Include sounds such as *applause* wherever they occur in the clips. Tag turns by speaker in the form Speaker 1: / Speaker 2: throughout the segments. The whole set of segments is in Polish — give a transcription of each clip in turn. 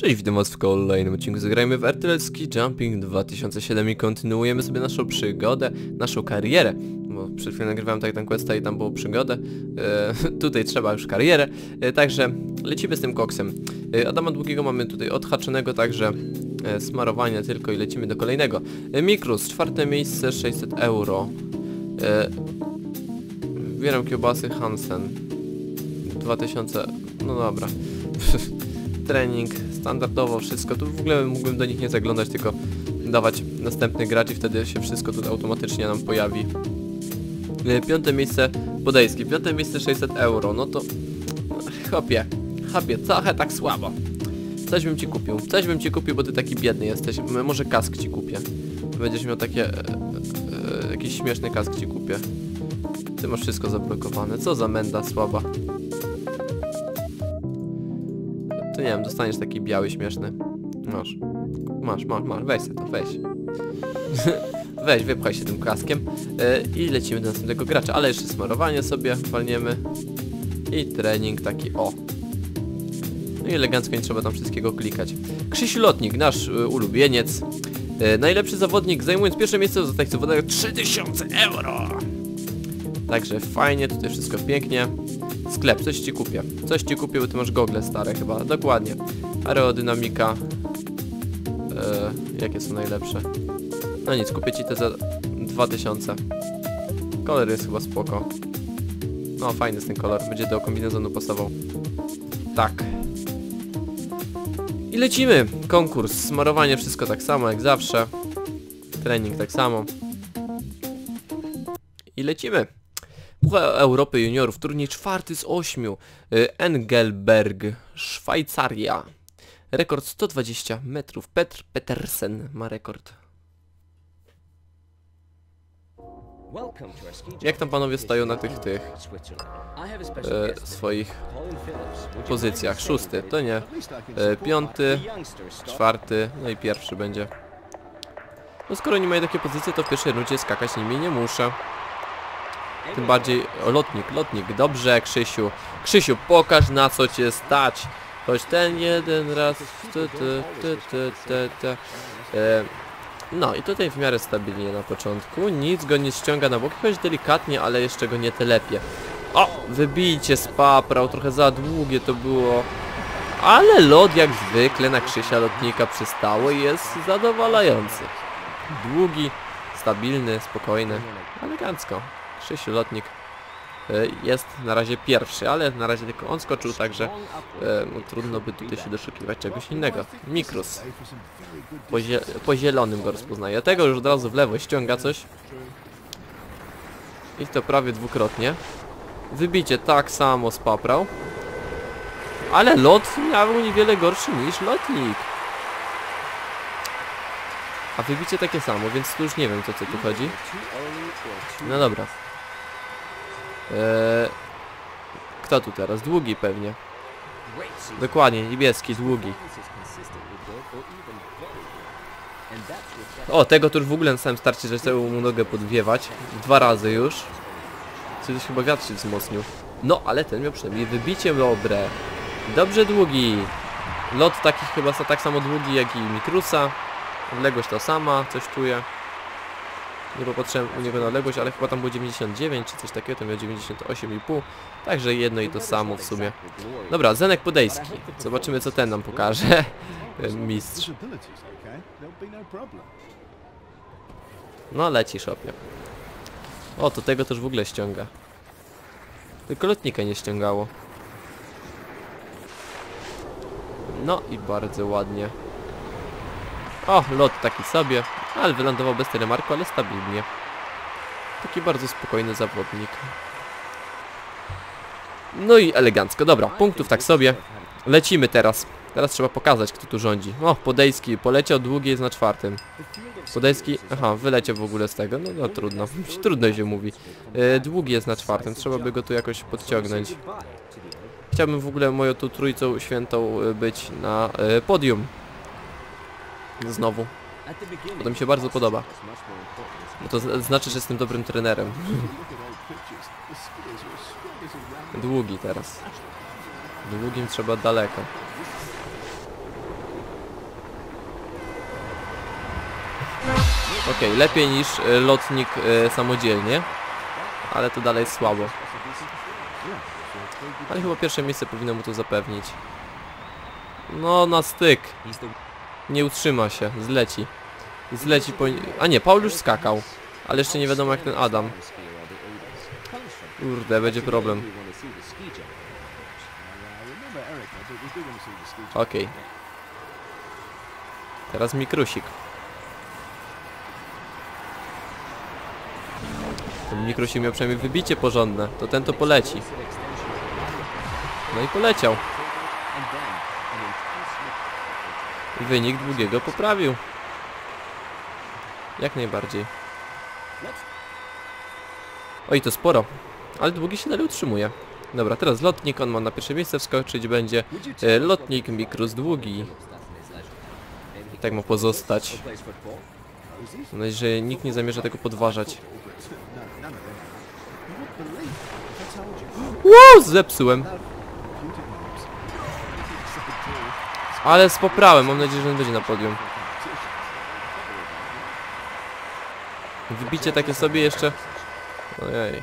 Speaker 1: Cześć, witam was w kolejnym odcinku Zagrajmy w Artylerski Jumping 2007 i kontynuujemy sobie naszą przygodę, naszą karierę. Bo przed chwilą nagrywałem Titan Questa i tam było przygodę. E, *laughs* tutaj trzeba już karierę. E, także lecimy z tym koksem. E, Adama Długiego mamy tutaj odhaczonego, także e, smarowanie tylko i lecimy do kolejnego. E, Mikrus, czwarte miejsce, 600 euro. E, kiełbasy Hansen. 2000... No dobra. *laughs* Trening, standardowo wszystko. Tu w ogóle mógłbym do nich nie zaglądać, tylko dawać następny gracz i wtedy się wszystko tu automatycznie nam pojawi. E, Piąte miejsce Podejski, piąte miejsce 600 euro, no to... Chopie, chopie, trochę tak słabo. Coś bym ci kupił, coś bym ci kupił, bo ty taki biedny jesteś. Może kask ci kupię. Będziesz miał takie... E, e, jakiś śmieszny kask ci kupię. Ty masz wszystko zablokowane, co za menda słaba. To nie wiem, dostaniesz taki biały, śmieszny. Masz. Masz, masz, masz, weź sobie to, weź. *laughs* weź, wypchaj się tym kaskiem e, i lecimy do następnego gracza, ale jeszcze smarowanie sobie walniemy i trening taki, o. No i elegancko nie trzeba tam wszystkiego klikać. Krzysiu Lotnik, nasz e, ulubieniec. E, najlepszy zawodnik, zajmując pierwsze miejsce w tak zawodach 3000 euro. Także fajnie, tutaj wszystko pięknie. Sklep, coś ci kupię. Coś ci kupię, bo ty masz gogle stare chyba. Dokładnie. Aerodynamika. E, jakie są najlepsze? No nic, kupię ci te za 2000. Kolor jest chyba spoko. No fajny jest ten kolor, będzie do kombinezonu pasował. Tak. I lecimy! Konkurs, smarowanie, wszystko tak samo jak zawsze. Trening tak samo. I lecimy! Puchar Europy Juniorów, turniej czwarty z ośmiu. Y, Engelberg, Szwajcaria. Rekord 120 metrów. Petr Petersen ma rekord.
Speaker 2: Jak tam panowie stoją na tych tych
Speaker 1: E, swoich pozycjach. Szósty, to nie. E, piąty, czwarty, no i pierwszy będzie. No skoro nie mają takie pozycje, to w pierwszej rundzie skakać nimi nie muszę. Tym bardziej o, lotnik, lotnik. Dobrze, Krzysiu. Krzysiu, pokaż na co cię stać. Choć ten jeden raz. Tu, tu, tu, tu, tu, tu. E, no i tutaj w miarę stabilnie na początku. Nic go nie ściąga na bok, choć delikatnie, ale jeszcze go nie telepie. O! Wybijcie z paprał, trochę za długie to było. Ale lot jak zwykle na Krzysia lotnika przystało i jest zadowalający. Długi, stabilny, spokojny, elegancko. Lotnik e, jest na razie pierwszy, ale na razie tylko on skoczył, także e, no, trudno by tutaj się doszukiwać czegoś innego. Mikrus. Po, zie po zielonym go rozpoznaje. Tego już od razu w lewo ściąga coś. I to prawie dwukrotnie. Wybicie tak samo z paprał. Ale lot miał niewiele gorszy niż lotnik. A wybicie takie samo, więc tu już nie wiem co co tu chodzi. No dobra. Eee, kto tu teraz? Długi pewnie. Dokładnie, niebieski, długi. O, tego tu już w ogóle na samym starcie, że chcę mu nogę podwiewać. Dwa razy już. Coś chyba wiatr się wzmocnił. No, ale ten miał przynajmniej wybicie dobre. Dobrze długi. Lot taki chyba tak samo długi jak i Mikrusa. Odległość ta sama, coś czuję. Nie popatrzyłem u niego na odległość, ale chyba tam było 99 czy coś takiego, to miał 98,5. Także jedno i to samo w sumie. Dobra, Zenek Podejski. Zobaczymy co ten nam pokaże. *laughs* Mistrz. No leci szopie. O, to tego też w ogóle ściąga. Tylko lotnika nie ściągało. No i bardzo ładnie. O, lot taki sobie, ale wylądował bez telemarku, ale stabilnie. Taki bardzo spokojny zawodnik. No i elegancko, dobra, punktów tak sobie. Lecimy teraz. Teraz trzeba pokazać, kto tu rządzi. O, Podejski poleciał, długi jest na czwartym. Podejski, aha, wyleciał w ogóle z tego, no, no trudno, *laughs* trudno się mówi. E, długi jest na czwartym, trzeba by go tu jakoś podciągnąć. Chciałbym w ogóle moją tu trójcą świętą e, być na e, podium. Znowu. Bo to mi się bardzo podoba. Bo to znaczy, że jestem dobrym trenerem. *laughs* Długi teraz. Długim trzeba daleko. Okej, okay, lepiej niż e, lotnik y, samodzielnie, ale to dalej słabo. Ale chyba pierwsze miejsce powinno mu to zapewnić. No, na styk. Nie utrzyma się, zleci. Zleci po... A nie, Paul już skakał. Ale jeszcze nie wiadomo jak ten Adam. Kurde, będzie problem. Okej. Teraz mikrusik. Ten mikrusik miał przynajmniej wybicie porządne. To ten to poleci. No i poleciał. Wynik długiego poprawił. Jak najbardziej. Oj, to sporo. Ale długi się dalej utrzymuje. Dobra, teraz lotnik, on ma na pierwsze miejsce wskoczyć, będzie e, lotnik Mikrus długi. I tak ma pozostać. Mam nadzieję, że nikt nie zamierza tego podważać. Wow, zepsułem. Ale spoprałem, mam nadzieję, że on będzie na podium. Wybicie takie sobie jeszcze... Ojej.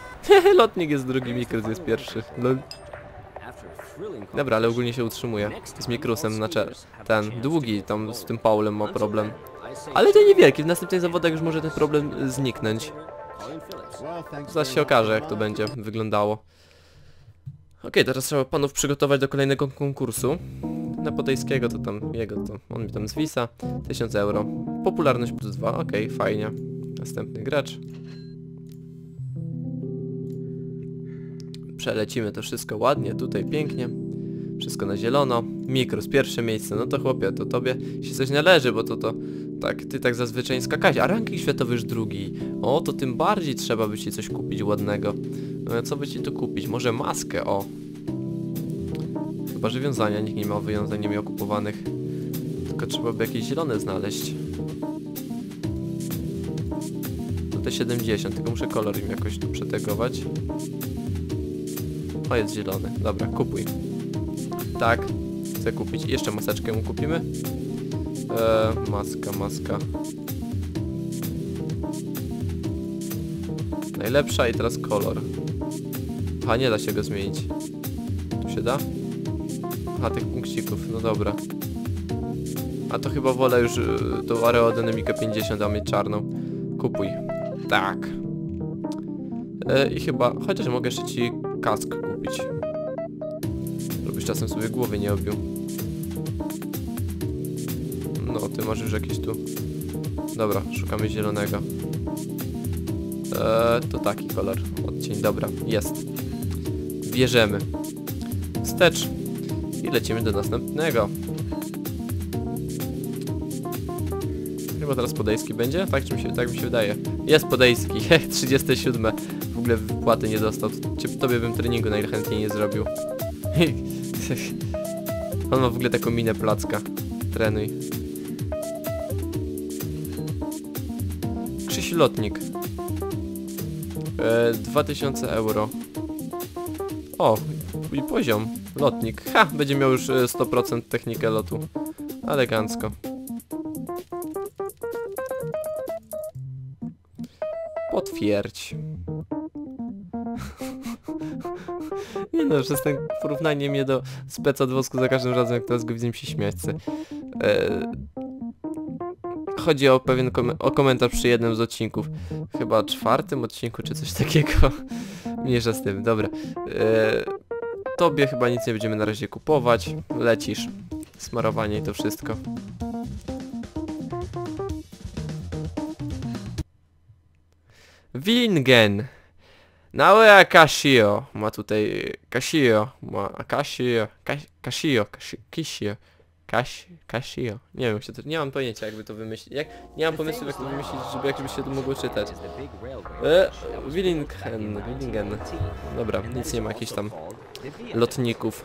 Speaker 1: *laughs* Lotnik jest drugi, Mikrus jest pierwszy. Lol. Dobra, ale ogólnie się utrzymuje. Z Mikrusem na cze... Ten, długi tam z tym Paulem ma problem. Ale to niewielki, w następnych zawodach już może ten problem zniknąć. Zaraz się okaże jak to będzie wyglądało. Okej, teraz trzeba panów przygotować do kolejnego konkursu. Na Podejskiego to tam, jego to, on mi tam zwisa. 1000 euro. Popularność plus 2, okej, fajnie. Następny gracz. Przelecimy to wszystko ładnie, tutaj pięknie. Wszystko na zielono. Mikros, pierwsze miejsce, no to chłopie, to tobie się coś należy, bo to to... Tak, ty tak zazwyczaj skakałeś, a ranking światowy już drugi. O, to tym bardziej trzeba by ci coś kupić ładnego. No, co by ci tu kupić? Może maskę, o. Chyba, że wiązania, nikt nie ma wywiązań, nie miał kupowanych. Tylko trzeba by jakieś zielone znaleźć. To te 70, tylko muszę kolor im jakoś tu przetegować. O, jest zielony. Dobra, kupuj. Tak, chcę kupić. Jeszcze maseczkę mu kupimy. Eee, maska, maska. Najlepsza i teraz kolor. Aha, nie da się go zmienić. Tu się da? Aha, tych punkcików, no dobra. A to chyba wolę już y, tą aerodynamikę 50, a mieć czarną. Kupuj. Tak. E, I chyba, chociaż mogę jeszcze ci kask kupić. Żebyś czasem sobie głowy nie obił. No, ty masz już jakieś tu... Dobra, szukamy zielonego. Eee, to taki kolor. Odcień, dobra, jest. Bierzemy. Wstecz. I lecimy do następnego. Chyba teraz podejski będzie? Tak, mi się, tak mi się wydaje. Jest podejski, *laughs* 37. W ogóle wypłaty nie dostał. Tobie bym treningu najchętniej nie zrobił. *laughs* On ma w ogóle taką minę placka. Trenuj. Krzyś Lotnik. E, 2000 euro. O, i poziom. Lotnik. Ha, będzie miał już e, 100% technikę lotu. Elegancko. Potwierdź. *laughs* Nie no, przez ten porównanie mnie do speca od wosku za każdym razem, jak teraz go widzę, się śmiać. E, chodzi o pewien kom o komentarz przy jednym z odcinków. Chyba czwartym odcinku, czy coś takiego. *laughs* Mniejsza z tym, dobra. E, tobie chyba nic nie będziemy na razie kupować. Lecisz. Smarowanie i to wszystko. Willingen. Naoya Kashio ma tutaj Kashio, ma Kashio, Kash- Kashio, Kashi- Kishio, Kash, Kashio. Nie wiem, jak się to, nie mam pojęcia jakby to wymyślić. Jak, nie mam pomysłu jak to wymyślić, żeby jak żeby się to mogło czytać. E, Willingen, Willingen. Dobra, nic nie ma jakichś tam lotników.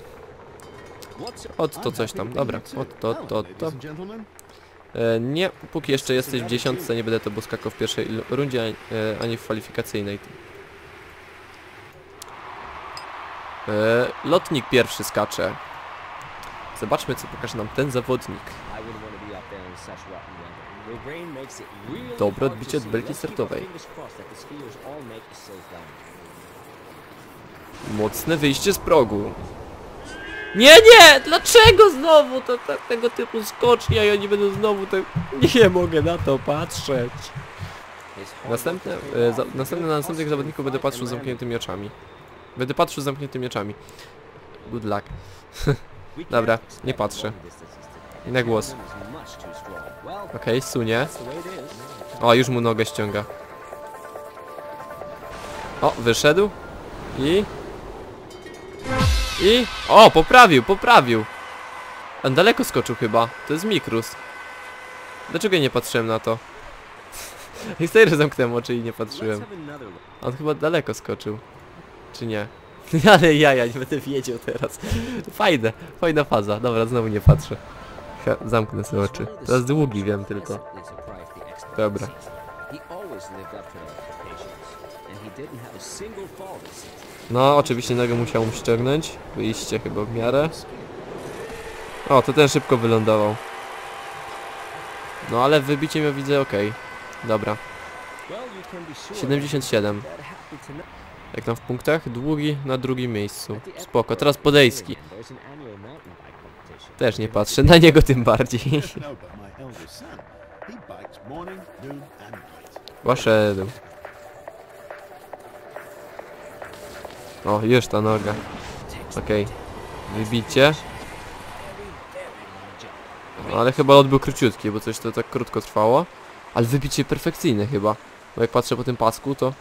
Speaker 1: Od to coś tam, dobra, od to, to, to. E, nie, póki jeszcze jesteś w dziesiątce, nie będę to boskakał w pierwszej rundzie, ani, e, ani w kwalifikacyjnej. E, lotnik pierwszy skacze. Zobaczmy, co pokaże nam ten zawodnik. Dobre odbicie od belki startowej. Mocne wyjście z progu. Nie, nie! Dlaczego znowu to, to, tego typu skocznia i oni będą znowu te... Nie mogę na to patrzeć. Następne, e, za, następne na następnych zawodników będę patrzył z zamkniętymi oczami. Będę patrzył z zamkniętymi oczami. Good luck. *laughs* Dobra, nie patrzę. I na głos. Okej, sunie. O, już mu nogę ściąga. O, wyszedł. I... I... O, poprawił, poprawił. On daleko skoczył chyba. To jest Mikrus. Dlaczego ja nie patrzyłem na to? *laughs* I serio zamknąłem oczy i nie patrzyłem. On chyba daleko skoczył. Czy nie? *laughs* Ale ja, ja nie będę wiedział teraz. Fajne, fajna faza. Dobra, znowu nie patrzę. Ha, Zamknę sobie oczy. Teraz długi wiem tylko. Dobra. No, oczywiście nogę musiał mu ściągnąć. Wyjście chyba w miarę. O, to ten szybko wylądował. No, ale wybicie miał widzę ok. Dobra. 77. Jak tam w punktach? Długi na drugim miejscu. Spoko. Teraz podejski. Też nie patrzę. Na niego tym bardziej.
Speaker 3: No,
Speaker 1: O, już ta noga. Okej. Wybicie. No, ale chyba lot był króciutki, bo coś to tak krótko trwało. Ale wybicie perfekcyjne chyba. Bo jak patrzę po tym pasku, to...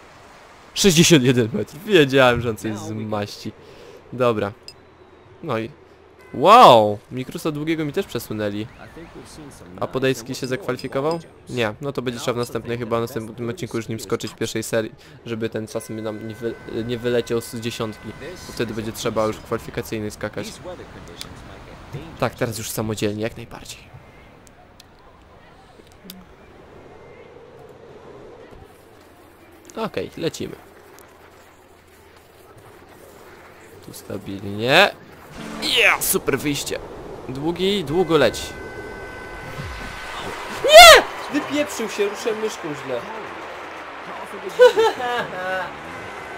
Speaker 1: 61 metrów. Wiedziałem, że on coś z maści. Dobra. No i... Wow! Mikrusa długiego mi też przesunęli. A Podejski się zakwalifikował? Nie, no to będzie trzeba w następnej chyba w następnym odcinku już nim skoczyć w pierwszej serii, żeby ten czasem nam nie, wy, nie wyleciał z dziesiątki. Bo wtedy będzie trzeba już kwalifikacyjny skakać. Tak, teraz już samodzielnie, jak najbardziej. Okej, lecimy. Tu stabilnie. Yeah, super wyjście. Długi, długo leci. Nie! Wypieprzył się, ruszę myszką źle. *laughs*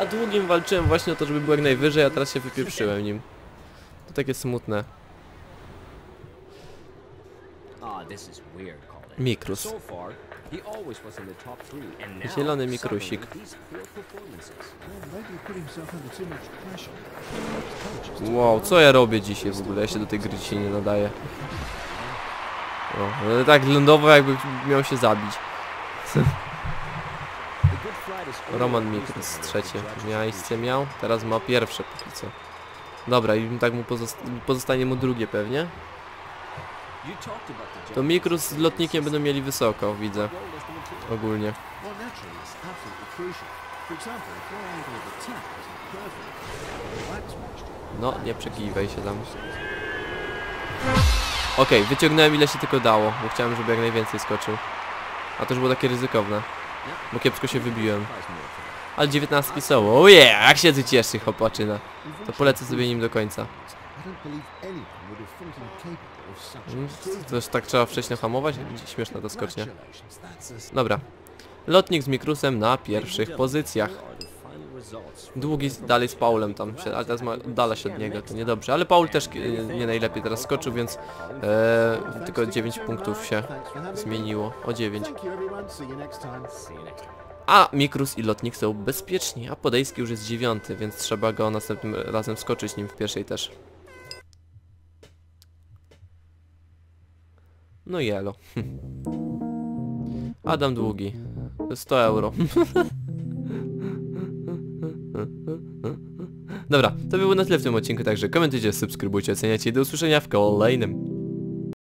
Speaker 1: A długim walczyłem właśnie o to, żeby był jak najwyżej, a teraz się wypieprzyłem nim. To takie smutne. Zielony mikrusik.
Speaker 3: Well, maybe coach is too
Speaker 1: Wow, co ja robię dzisiaj w ogóle? Ja się do tej gry dzisiaj nie nadaję. O, ale tak lądowo jakby miał się zabić. *laughs* Roman Mikrus trzecie miejsce miał, teraz ma pierwsze póki co. Dobra, i tak mu pozosta pozostanie mu drugie pewnie. To Mikrus z lotnikiem będą mieli wysoko, widzę. Ogólnie. No, nie przekiwaj się tam. Okej, wyciągnąłem ile się tylko dało, bo chciałem, żeby jak najwięcej skoczył. A to już było takie ryzykowne. Bo kiepsko się wybiłem. Ale dziewiętnastki są. O yeah, jak się tu cieszy chłopaczyna. To polecę sobie nim do końca. Mm, już tak trzeba wcześniej hamować? Śmieszna ta skocznia. Dobra. Lotnik z Mikrusem na pierwszych pozycjach. Długi dalej z Paulem tam, się, ale teraz ma dala się od niego, to niedobrze. Ale Paul też e, nie najlepiej teraz skoczył, więc e, tylko 9 punktów się zmieniło. O 9.
Speaker 3: Thank you, everyone. See you next time.
Speaker 1: A Mikrus i Lotnik są bezpieczni, a Podejski już jest dziewiąty, więc trzeba go następnym razem skoczyć nim w pierwszej też. No i elo. *laughs* Adam Długi. 100 euro. *laughs* Dobra, to by było na tyle w tym odcinku, także komentujcie, subskrybujcie, oceniajcie i do usłyszenia w kolejnym.